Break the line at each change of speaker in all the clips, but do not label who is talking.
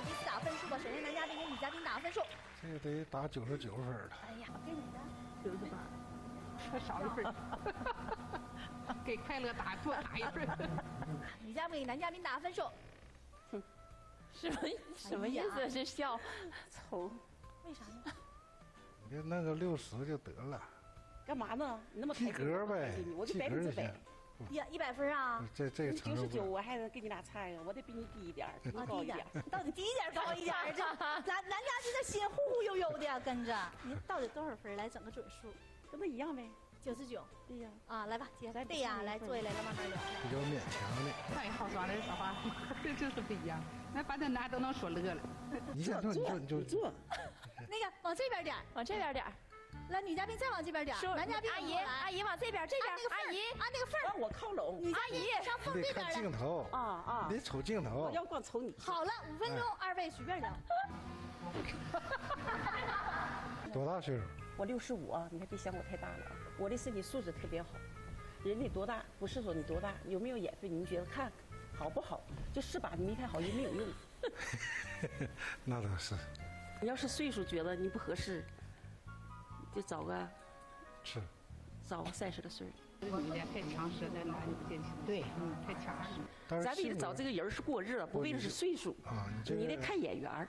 给彼此打分数吧。首先男嘉宾给女嘉宾打个分数。
这个得打九十九分了。
哎呀，给你的
九十八，还少一分。给快乐打多打一分。
女嘉宾给男嘉宾打个分数。
哼，什么什么意思？是笑？
丑？为啥呢？
你就弄个六十就得了。
干嘛呢？你那么
及格呗，
我就百分之百。
一一百分啊！
这这个
九十九，我还跟你俩差呀，我得比你低一点，高一点。
到底低一点高一点？这男男嘉宾的心忽忽悠悠的跟着。您到底多少分？来整个准数，
跟他一样呗。
九十九。
对呀。
啊，来吧，姐。对呀，来坐下来，咱慢慢聊。
比较勉强的。
太好耍了，说话，这就是不一样。那把咱俩都能说乐了。
你想坐，你坐，你就
坐。
那个往这边点，
往这边点。
来，女嘉宾再往这边点，男嘉宾
阿姨阿姨往这边这边，阿姨
按那个缝
让我靠拢。
女嘉宾上缝这边
来。镜头
啊啊！
得瞅镜头。
我要光瞅你。
好了，五分钟，二位随便聊。
多大岁数？
我六十五啊，你还别嫌我太大了啊。我的身体素质特别好。人得多大，不是说你多大，有没有眼费，你觉得看好不好？就是把你没看好也没有用。
那倒是。
你要是岁数觉得你不合适。就找个，
是，
找个三十来岁
女的太强势，那男的不坚强。对，嗯，太强势。
咱为了找这个人是过日子，不为了是岁数啊。你得看眼缘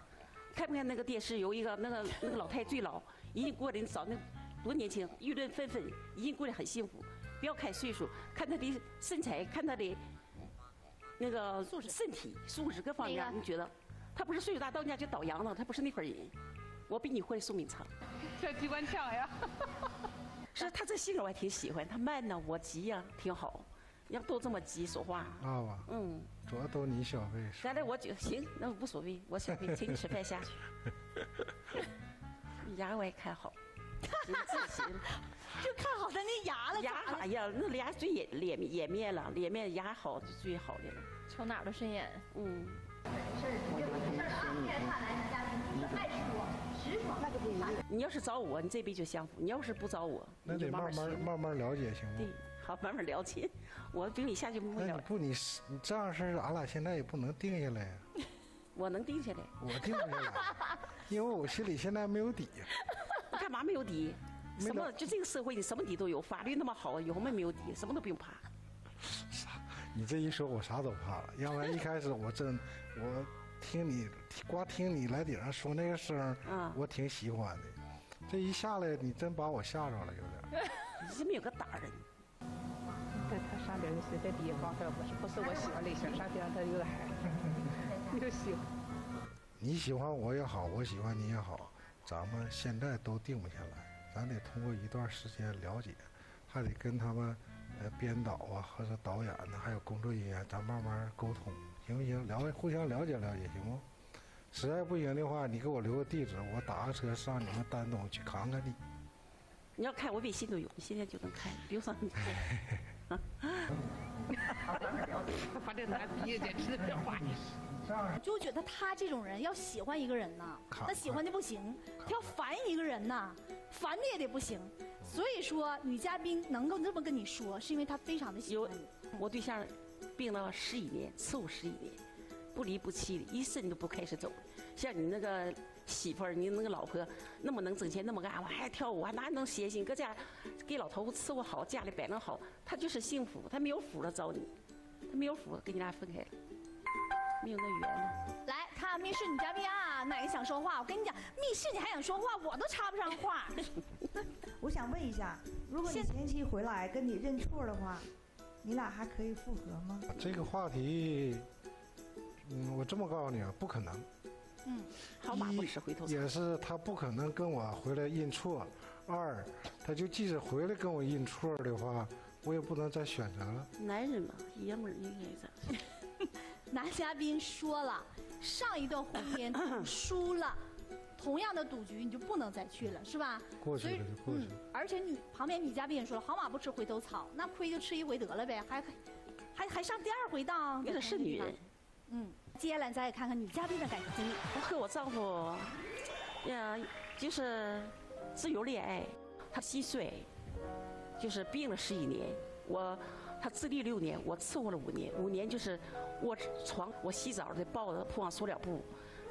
看不看那个电视？有一个那个那个老太最老，一进过得你找那多年轻，议论纷纷，一进过得很幸福。不要看岁数，看他的身材，看他的那个素质、身体素质各方面，你觉得他不是岁数大到家就倒洋了，他不是那块人。我比你活的寿命长，
这机关枪呀！
是他这性格我还挺喜欢，他慢呢，我急呀，挺好。要都这么急说话，
啊吧？嗯，主要都你消费。
现在我觉行，那无所谓，我消费，请你吃饭下去。牙我也看好，
自信，就看好他那牙了。
牙哎呀，那牙最眼脸脸面了，脸面牙好就最好的了。
瞅哪都顺眼。嗯。
事儿，别不事儿啊！现在看来，你家庭爱说。
那个不一样。你要是找我，你这辈子就享福；你要是不找我，
那得慢慢慢慢了解，行吗？
对，好，慢慢了解。我比你下去不了。
不，你你这样式儿，俺俩现在也不能定下来呀。
我能定下来。
我定下来，因为我心里现在没有底。
干嘛没有底？什么？就这个社会，你什么底都有。法律那么好，有什么没有底？什么都不用怕。
啥？你这一说，我啥都怕了。要不然一开始我真我。听你光听你来顶上说那个声我挺喜欢的。这一下来，你真把我吓着了，有点。
你怎么有个大人？
在他上边是在底下光，他不是不是我喜欢类型，上边他有点嗨，你就喜欢。
你喜欢我也好，我喜欢你也好，咱们现在都定不下来，咱得通过一段时间了解，还得跟他们呃编导啊，或者导演呢，还有工作人员，咱慢慢沟通。行不行？了互相了解了解，行不？实在不行的话，你给我留个地址，我打个车上你们丹东去看看你。
你要开我微信都有，你现在就能开，不用上你。啊！
把这男逼的吃这话你。
就觉得他这种人要喜欢一个人呢，那喜欢的不行；他要烦一个人呢，烦的也得不行。所以说，女嘉宾能够这么跟你说，是因为她非常的喜欢你。
我对象。病了十一年，伺候十一年，不离不弃的，一生都不开始走。像你那个媳妇儿，你那个老婆，那么能挣钱，那么干我，还跳舞，还哪能歇心？搁家给老头子伺候好，家里摆弄好，他就是幸福。他没有福了找你，他没有福跟你俩分开了，没有那缘了。
来看密室女嘉宾啊，哪个想说话？我跟你讲，密室你还想说话，我都插不上话。
我想问一下，如果你前妻回来跟你认错的话？你俩还可以复合吗？
这个话题，嗯，我这么告诉你啊，不可能。
嗯，好马不吃回头草。
也是他不可能跟我回来认错。二，他就即使回来跟我认错的话，我也不能再选择了。
男人嘛，爷们儿应该的。
男嘉宾说了，上一段婚姻 输了。同样的赌局，你就不能再去了，是吧？
过去了就过去了。
而且女旁边女嘉宾也说了，好马不吃回头草，那亏就吃一回得了呗，还还还上第二回当。
那个是女人。
嗯，接下来咱也看看女嘉宾的感情经历。
我和我丈夫，呀，就是自由恋爱。他稀碎，就是病了十一年。我他自立六年，我伺候了五年。五年就是卧床，我洗澡得抱着铺上塑料布。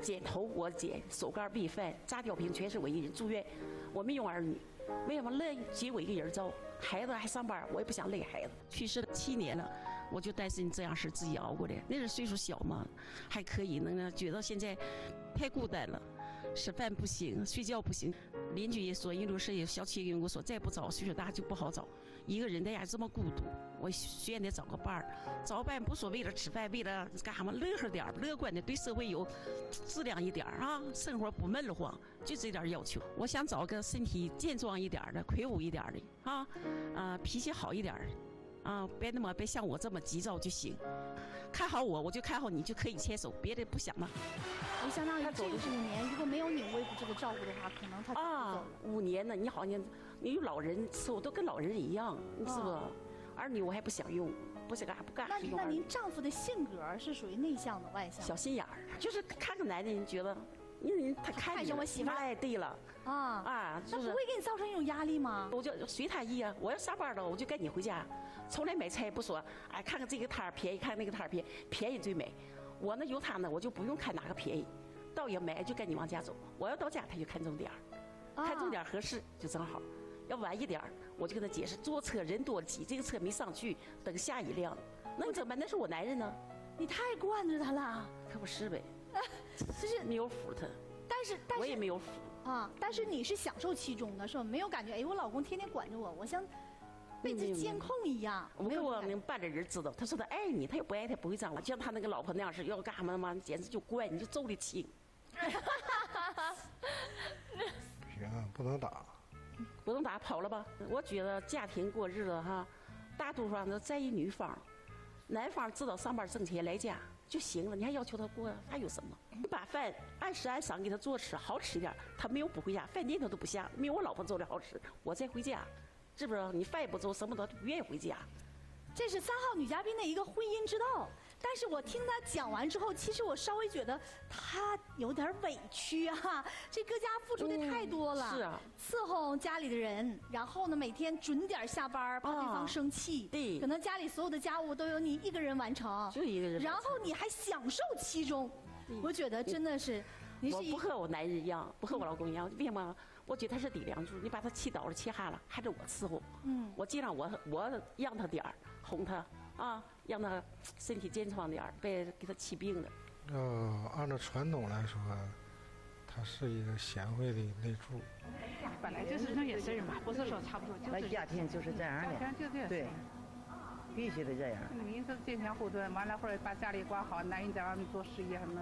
剪头我剪，手干备饭，炸吊瓶全是我一人。住院，我没有儿女，没有累，接我一个人照。孩子还上班，我也不想累孩子。去世了七年了，我就担心这样事自己熬过来。那时岁数小嘛，还可以，能觉得现在太孤单了。吃饭不行，睡觉不行，邻居也说，印度事也小区跟我说，再不找岁数大就不好找。一个人在家这么孤独，我需要得找个伴儿。找伴不说为了吃饭，为了干什么？乐呵点儿，乐观的，对社会有质量一点儿啊，生活不闷得慌，就这点要求。我想找个身体健壮一点的，魁梧一点的啊，啊，脾气好一点的，啊，别那么别像我这么急躁就行。看好我，我就看好你，就可以牵手，别的不想了。
你相当于这五年，如果没有你微服这个照顾的话，可能他啊，
五年呢，你好像你有老人伺候，都跟老人一样，你是不？儿女我还不想用，不想干不干。
那那您丈夫的性格是属于内向的，外向？
小心眼儿，就是看个男的人觉得，因为他看
见我媳妇
哎，对了啊啊，
那不会给你造成一种压力吗？
我就随他意啊，我要下班了，我就跟你回家。从来买菜不说，哎，看看这个摊儿便宜，看那个摊儿便宜，便宜最美。我呢有他呢，我就不用看哪个便宜，到也买就跟你往家走。我要到家他就看重点儿，看重点儿合适就正好。要晚一点儿，我就跟他解释，坐车人多挤，这个车没上去，等下一辆。那你怎么办？那是我男人呢。
你太惯着他了。
可不是呗，就是没有福他。
但是，但是
我也没有福
啊。但是你是享受其中的，是吧？没有感觉，哎，我老公天天管着我，我像。被这监控一样，
我给我们办的人知道，他说他爱你，他又不爱他不会这样了。就像他那个老婆那样式，要干什么嘛，简直就怪你就揍的轻。
不行，不能打，
不能打，跑了吧。我觉得家庭过日子哈，大多数上都在意女方，男方知道上班挣钱来家就行了。你还要求他过，还有什么？你把饭按时按晌给他做吃，好吃一点，他没有不回家，饭店他都不下，没有我老婆做的好吃，我再回家。是不是你饭也不做，什么都不愿意回家？
这是三号女嘉宾的一个婚姻之道。但是我听她讲完之后，其实我稍微觉得她有点委屈啊。这搁家付出的太多了，
是啊，
伺候家里的人，然后呢每天准点下班，怕对方生气，
对，
可能家里所有的家务都由你一个人完成，
就一个人，
然后你还享受其中，我觉得真的是，
我不和我男人一样，不和我老公一样，为什么？我觉得他是顶梁柱，你把他气倒了、气哈了，还得我伺候。嗯，我尽量我我让他点儿，哄他啊，让他身体健壮点儿，别给他气病了。
呃，按照传统来说，他是一个贤惠的内助。
本来就是这些事儿嘛，不是说差不多。
那家庭就是这样的，对，必须得这样。
你是前天后盾，完了会儿把家里管好，男人在外面做事业什么。